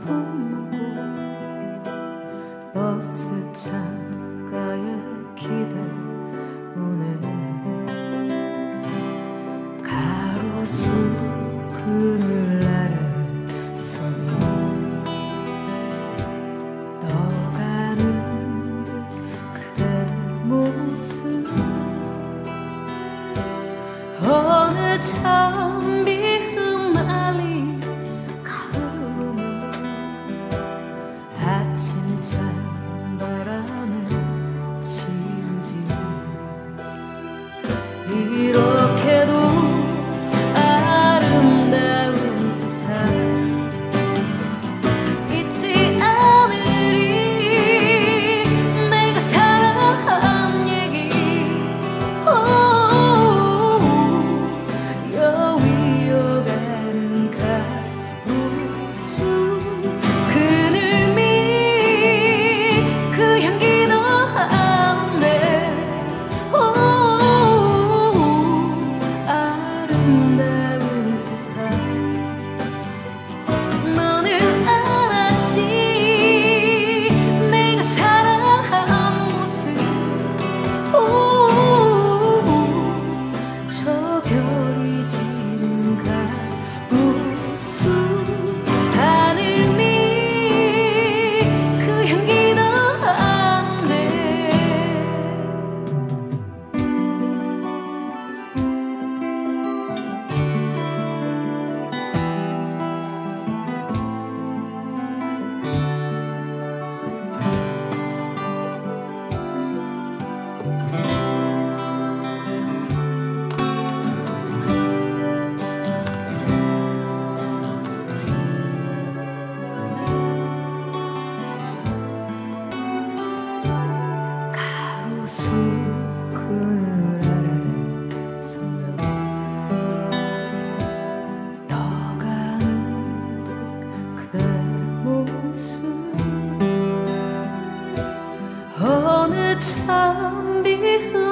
품고 버스 창가에 기다오네 가로수 그늘 아래 서면 떠가는 듯 그대 모습. 어느 참 참 비음